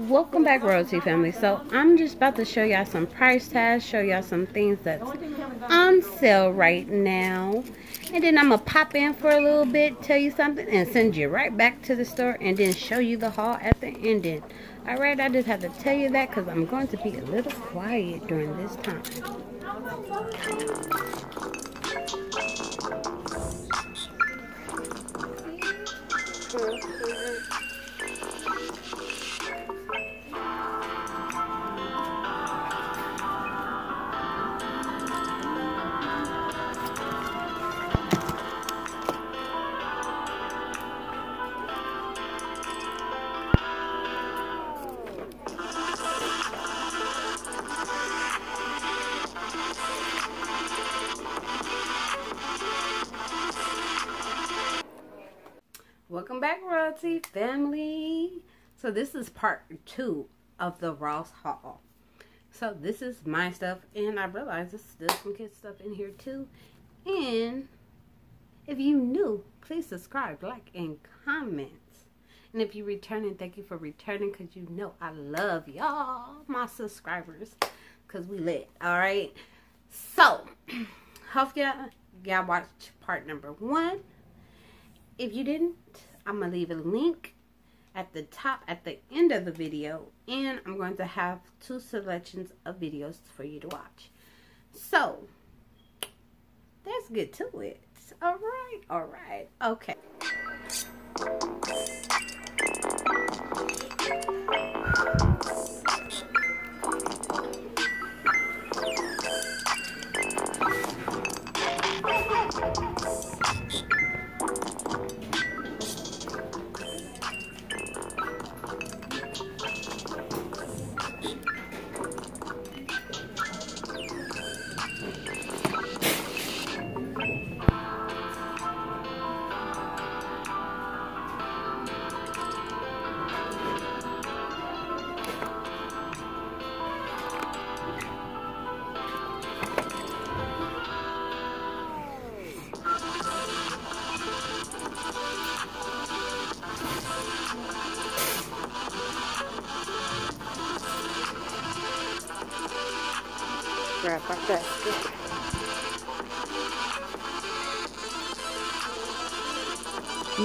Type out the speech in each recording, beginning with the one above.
welcome back royalty family. So i'm just about to show y'all some price tags show y'all some things that's on sale right now. And then i'm gonna pop in for a little bit tell you something and send you right back to the store and then show you the haul at the ending. All right i just have to tell you that because i'm going to be a little quiet during this time back, Royalty family. So this is part two of the Ross haul. So this is my stuff, and I realize there's still some kids stuff in here too. And if you new, please subscribe, like, and comment. And if you're returning, thank you for returning because you know I love y'all, my subscribers, because we lit, all right? So, hope y'all, y'all watched part number one if you didn't, I'm going to leave a link at the top at the end of the video and I'm going to have two selections of videos for you to watch. So, let's get to it. All right, all right, okay.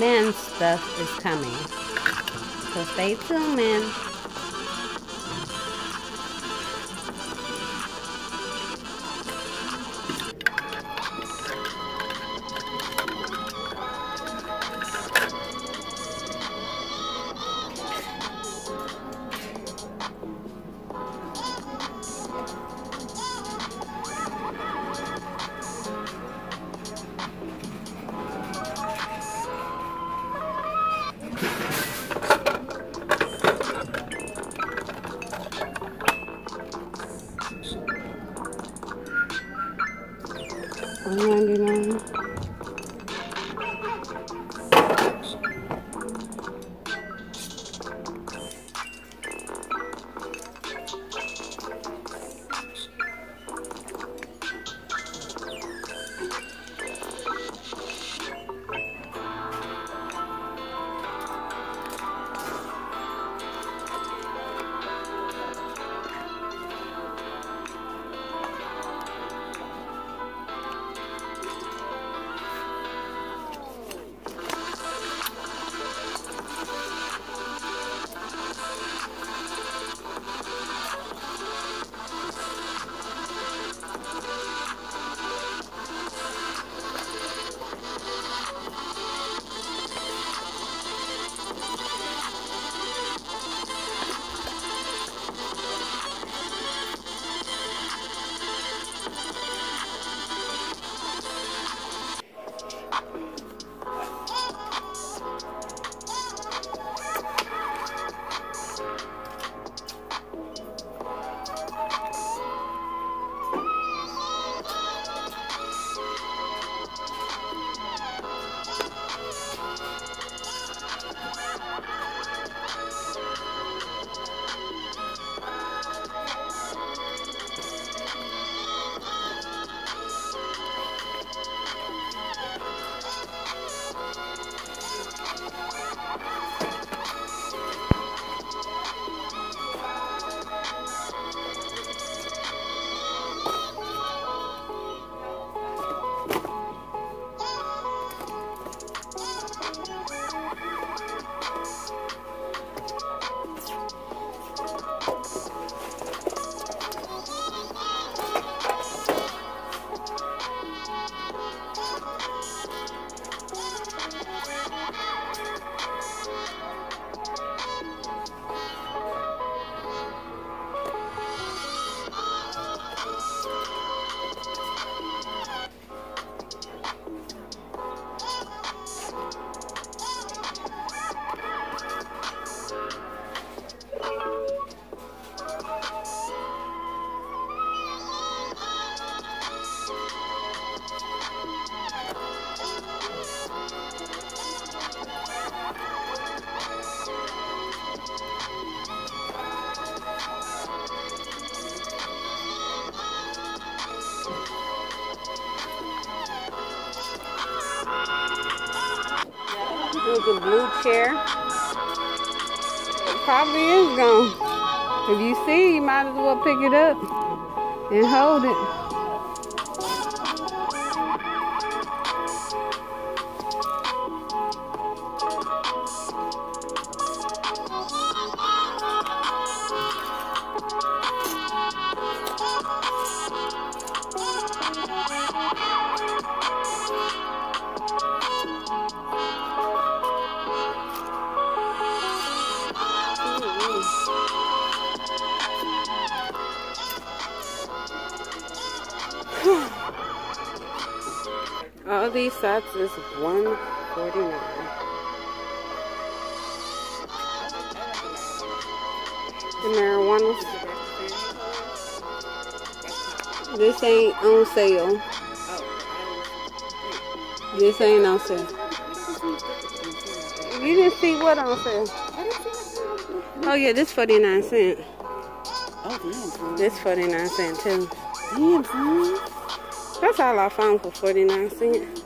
Men's stuff is coming. So stay tuned, men. The blue chair. It probably is gone. If you see, you might as well pick it up and hold it. All these sets is one forty nine. The marijuana. This ain't on sale. This ain't on sale. You didn't see what on sale? Oh yeah, this forty nine cent. Oh damn. This forty nine cent too. Damn, that's all I found for 49 cents.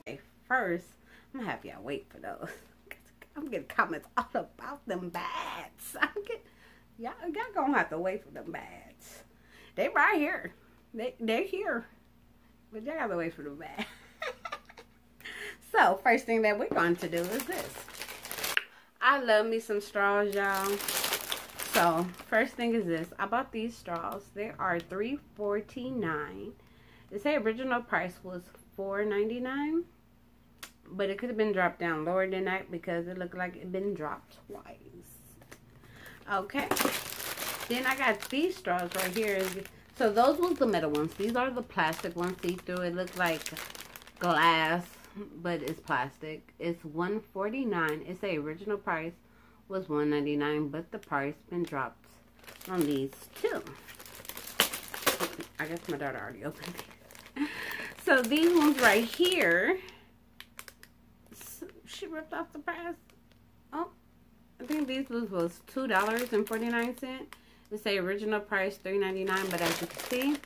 Okay, First, I'm gonna have y'all wait for those. I'm getting comments all about them bats. I'm getting, y'all, y'all gonna have to wait for them bats. They right here. They, they're here. But y'all gotta wait for the bats. so, first thing that we're going to do is this. I love me some straws, y'all. So, first thing is this. I bought these straws. They are three forty nine. They say original price was four ninety nine, But it could have been dropped down lower than that because it looked like it been dropped twice. Okay. Then I got these straws right here. So those was the metal ones. These are the plastic ones. See through. It looks like glass, but it's plastic. It's one forty nine. It's the original price was $1.99, but the price been dropped on these two. I guess my daughter already opened it. So these ones right here, she ripped off the price. Oh, I think these was, was $2.49. It's the original price $3.99, but as you can see,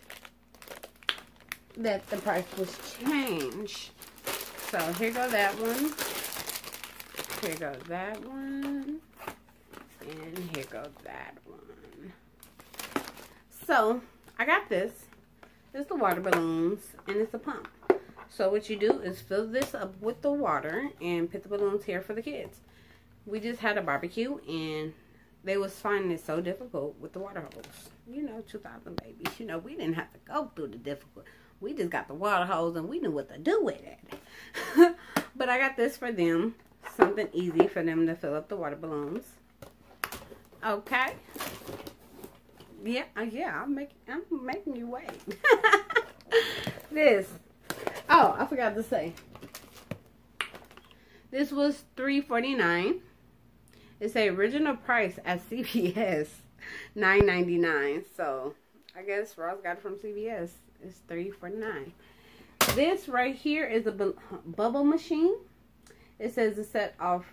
that the price was changed. So here go that one. Here goes that one. And here goes that one. So, I got this. It's the water balloons and it's a pump. So what you do is fill this up with the water and put the balloons here for the kids. We just had a barbecue and they was finding it so difficult with the water hose. You know, 2000 babies. You know, we didn't have to go through the difficult. We just got the water hose and we knew what to do with it. but I got this for them. Something easy for them to fill up the water balloons. Okay. Yeah, uh, yeah, I'm making I'm making you wait. this. Oh, I forgot to say. This was three forty nine. It's a original price at CVS, nine ninety nine. So I guess Ross got it from CVS. It's three forty nine. This right here is a bu bubble machine. It says a set of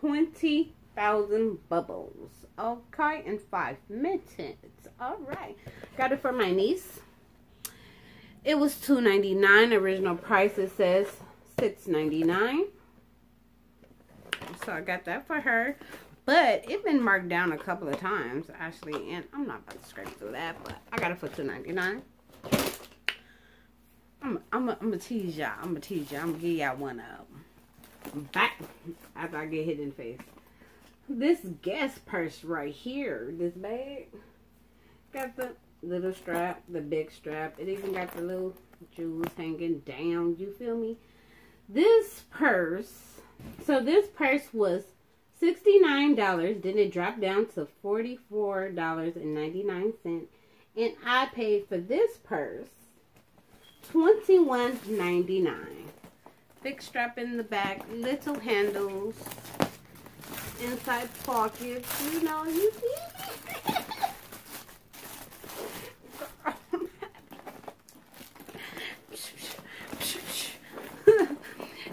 twenty thousand bubbles. Okay, in five minutes. All right, got it for my niece. It was two ninety nine. Original price it says six ninety nine. So I got that for her. But it been marked down a couple of times actually, and I'm not about to scrape through that, but I got it for two ninety nine. I'm I'm I'm gonna tease y'all. I'm gonna tease y'all. I'm gonna give y'all one them. Back after I get hit in the face this Guess purse right here, this bag, got the little strap, the big strap. It even got the little jewels hanging down. You feel me? This purse, so this purse was $69. Then it dropped down to $44.99. And I paid for this purse $21.99. Big strap in the back, little handles inside pockets, you know, you see.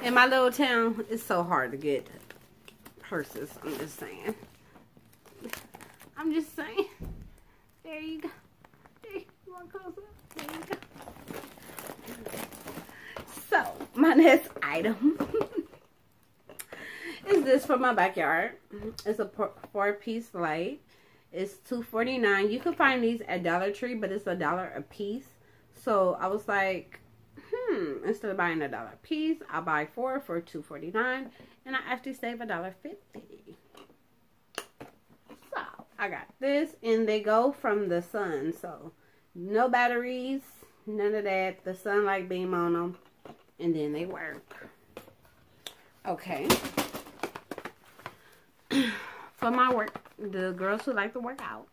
In my little town, it's so hard to get purses. I'm just saying. I'm just saying. There you go. There you? There you go. So, my next item from my backyard. It's a four-piece light. It's two forty nine. You can find these at Dollar Tree, but it's a dollar a piece. So I was like, hmm, instead of buying a dollar a piece, I'll buy four for two forty nine, and I actually save a dollar fifty. So I got this, and they go from the sun. So no batteries, none of that. The sunlight beam on them, and then they work. Okay. For my work, the girls who like to work out,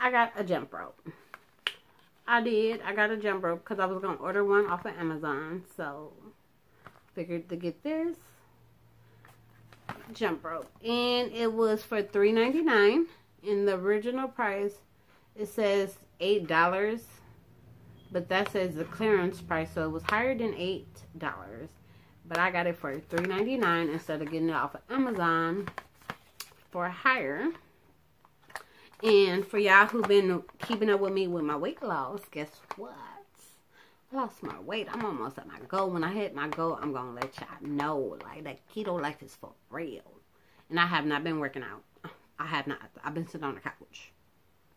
I got a jump rope. I did. I got a jump rope because I was going to order one off of Amazon. So, figured to get this jump rope. And it was for $3.99. In the original price, it says $8. But that says the clearance price. So, it was higher than $8. But I got it for $3.99 instead of getting it off of Amazon for higher. And for y'all who've been keeping up with me with my weight loss, guess what? I lost my weight. I'm almost at my goal. When I hit my goal, I'm going to let y'all know. Like, that keto life is for real. And I have not been working out. I have not. I've been sitting on the couch.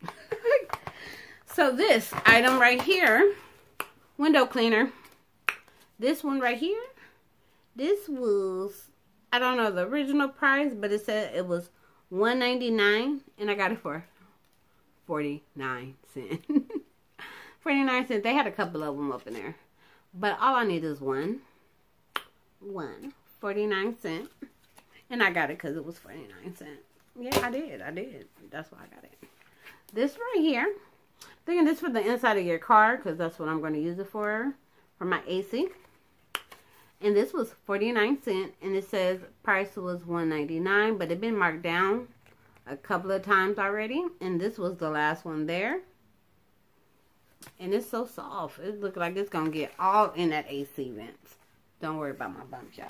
so this item right here, window cleaner. This one right here this was, I don't know the original price, but it said it was 199 and I got it for 49 cents. 49 cents. They had a couple of them up in there. But all I need is one. One. 49 cent. And I got it because it was 49 cent. Yeah, I did. I did. That's why I got it. This right here. Thinking this for the inside of your car because that's what I'm going to use it for. For my AC. And this was 49 cents. And it says price was 199 But it been marked down a couple of times already. And this was the last one there. And it's so soft. It looks like it's going to get all in that AC vents. Don't worry about my bumps, y'all.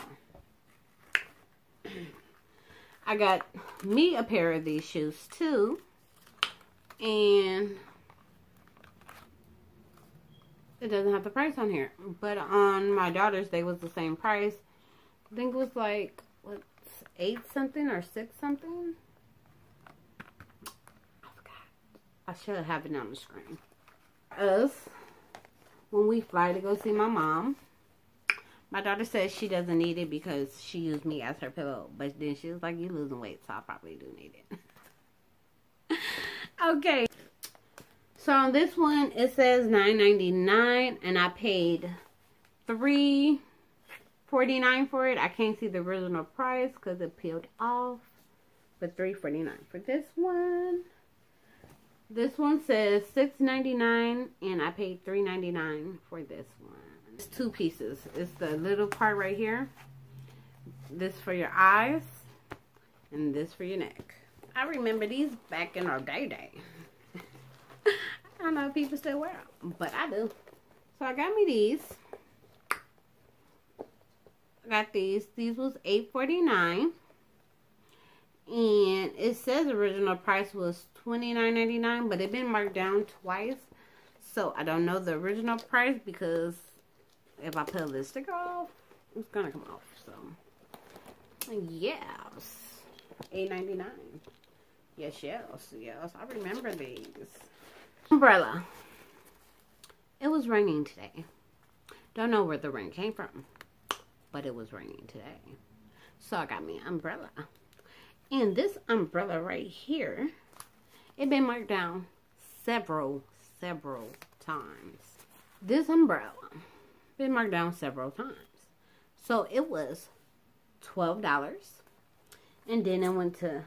I got me a pair of these shoes, too. And it doesn't have the price on here. But on my daughter's, they was the same price. I think it was like, what, eight something or six something? I forgot. I should have it on the screen. Us, when we fly to go see my mom, my daughter says she doesn't need it because she used me as her pillow. But then she was like, you losing weight, so I probably do need it. okay. So on this one, it says $9.99 and I paid $3.49 for it. I can't see the original price because it peeled off. But $3.49 for this one. This one says $6.99 and I paid $3.99 for this one. It's two pieces. It's the little part right here. This for your eyes and this for your neck. I remember these back in our day day. I know people still wear them, but I do. So I got me these. I got these. These was eight forty nine, and it says original price was twenty nine ninety nine, but it been marked down twice. So I don't know the original price because if I peel this sticker off, it's gonna come off. So yes, eight ninety nine. Yes, yes, yes. I remember these. Umbrella. It was raining today. Don't know where the rain came from, but it was raining today. So I got me an umbrella. And this umbrella right here, it been marked down several, several times. This umbrella been marked down several times. So it was $12. And then it went to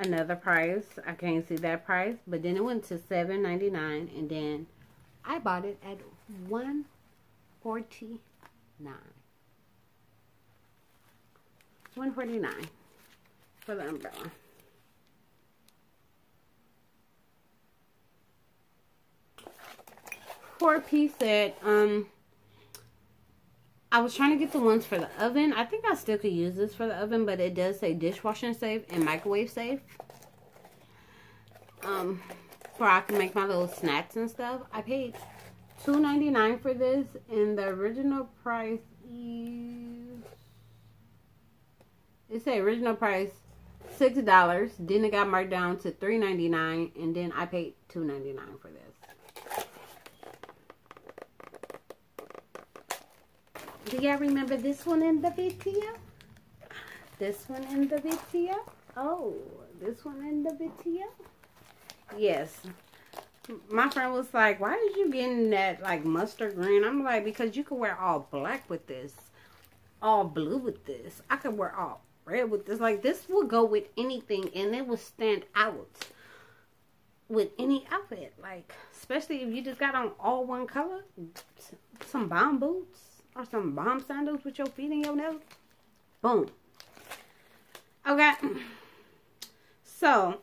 another price. I can't see that price. But then it went to seven ninety nine, and then I bought it at one forty nine. One forty nine for the umbrella. Four piece set. Um I was trying to get the ones for the oven. I think I still could use this for the oven, but it does say dishwashing safe and microwave safe. Um, where I can make my little snacks and stuff. I paid $2.99 for this, and the original price is. It said original price six dollars. Then it got marked down to three ninety nine, and then I paid two ninety nine for this. Do y'all remember this one in the video? This one in the video? Oh, this one in the video? Yes. My friend was like, why is you getting that like mustard green? I'm like, because you can wear all black with this. All blue with this. I could wear all red with this. Like this will go with anything and it will stand out with any outfit. Like, especially if you just got on all one color. Some bomb boots or some bomb sandals with your feet in your nails. Boom. Okay. So,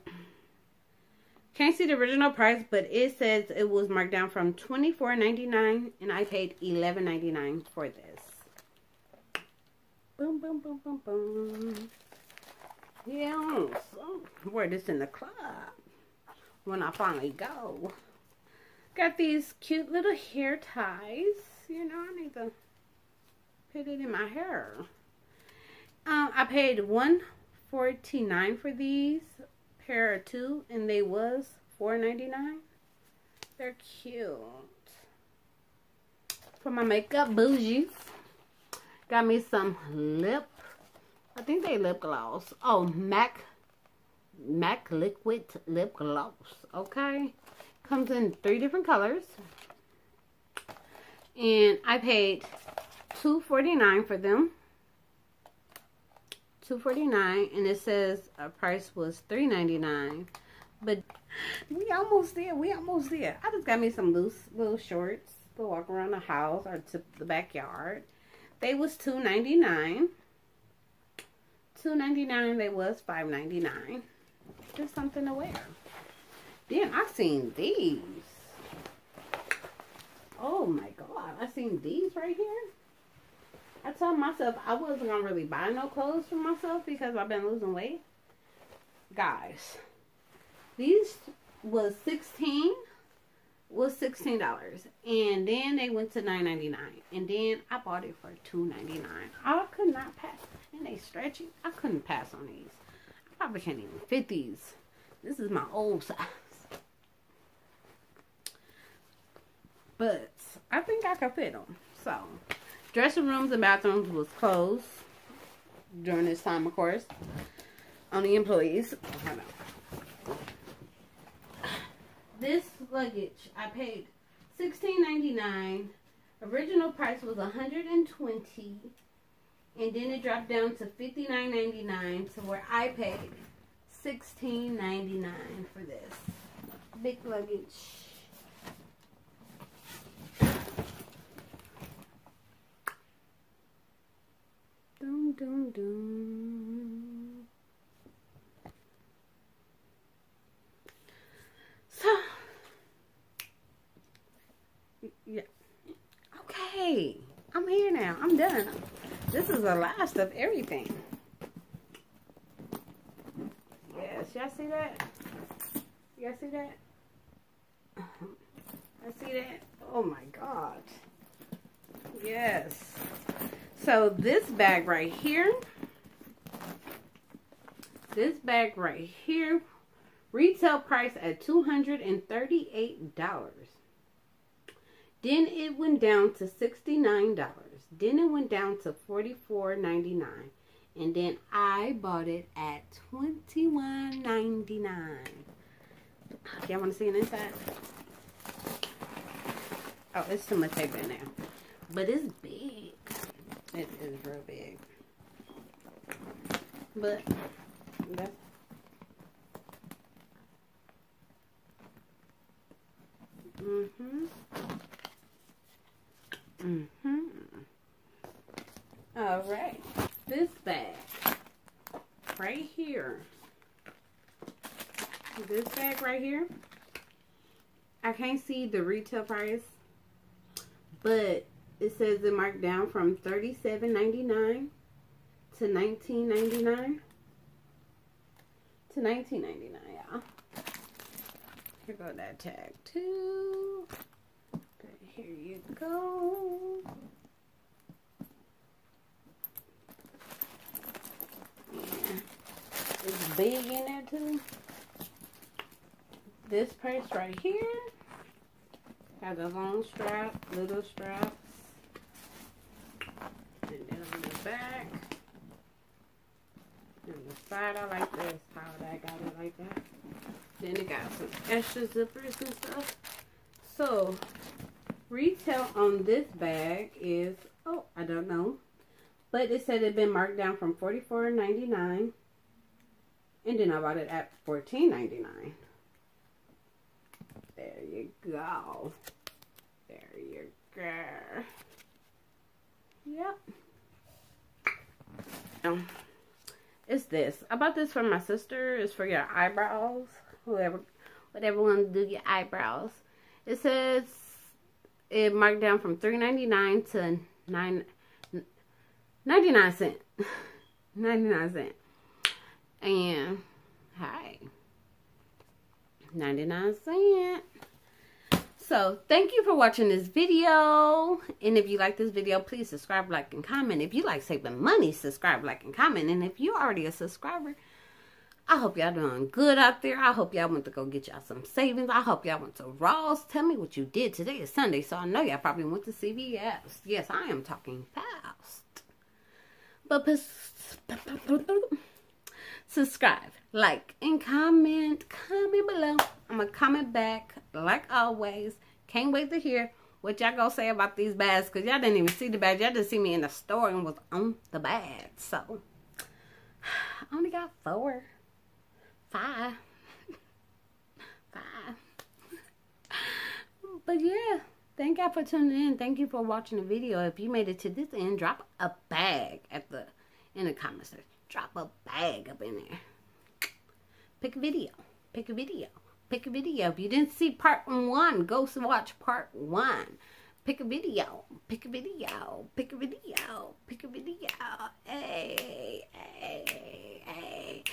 can't see the original price, but it says it was marked down from twenty four ninety nine, and I paid eleven ninety nine for this. Boom, boom, boom, boom, boom. Yeah, wear this in the club when I finally go. Got these cute little hair ties. You know, I need to put it in my hair. Um, I paid one forty nine for these pair of two, and they was four ninety nine. They're cute. For my makeup bougies, got me some lip. I think they lip gloss. Oh, MAC MAC liquid lip gloss. Okay, comes in three different colors, and I paid two forty nine for them. 249 and it says our price was 399 but we almost there we almost there. I just got me some loose little shorts to walk around the house or to the backyard. They was 299 299 they was 599 just something to wear. Then i seen these. Oh my god i seen these right here I told myself I wasn't gonna really buy no clothes for myself because I've been losing weight. Guys, these was sixteen was sixteen dollars, and then they went to nine ninety nine, and then I bought it for two ninety nine. I could not pass, and they stretchy. I couldn't pass on these. I probably can't even fit these. This is my old size. But I think I could fit them. So Dressing rooms and bathrooms was closed during this time, of course. Only employees. This luggage, I paid $16.99. Original price was 120 and then it dropped down to $59.99 so where I paid $16.99 for this big luggage Dum, dum, dum. So, yeah. Okay. I'm here now. I'm done. This is the last of everything. Yes, y'all see that? Y'all see that? I see that? Oh my God. Yes. So this bag right here, this bag right here, retail price at $238. Then it went down to $69. Then it went down to $44.99. And then I bought it at $21.99. Y'all want to see it inside? Oh, it's too much paper in there. But it's big. It is real big. But that's Mm-hmm. Mm-hmm. All right. This bag right here. This bag right here. I can't see the retail price, but it says it marked down from $37.99 to $19.99 to $19.99, y'all. Here go that tag too. Here you go. Yeah. It's big in there too. This purse right here has a long strap, little straps. And then on the back. And the side I like this, how I got it like that. Then it got some extra zippers and stuff. So, retail on this bag is, oh, I don't know. But it said it had been marked down from $44.99. And then I bought it at $14.99. There you go. There you go. Yep. It's this. I bought this for my sister. It's for your eyebrows. Whoever, whatever want to do your eyebrows. It says it marked down from three ninety nine to nine ninety nine cent. ninety nine cent. And hi. 99 cent. So, thank you for watching this video. And if you like this video, please subscribe, like, and comment. If you like saving money, subscribe, like, and comment. And if you're already a subscriber, I hope y'all doing good out there. I hope y'all went to go get y'all some savings. I hope y'all went to Ross. Tell me what you did. Today is Sunday, so I know y'all probably went to CVS. Yes, I am talking fast. But subscribe, like, and comment. Comment below. I'm going to comment back like always. Can't wait to hear what y'all gonna say about these bags because y'all didn't even see the bags. Y'all just see me in the store and was on the bag. So, I only got four, five, five. But yeah, thank y'all for tuning in. Thank you for watching the video. If you made it to this end, drop a bag at the in the comments section. Drop a bag up in there. Pick a video. Pick a video. Pick a video. If you didn't see part one, go watch part one. Pick a video. Pick a video. Pick a video. Pick a video. Hey, hey, hey.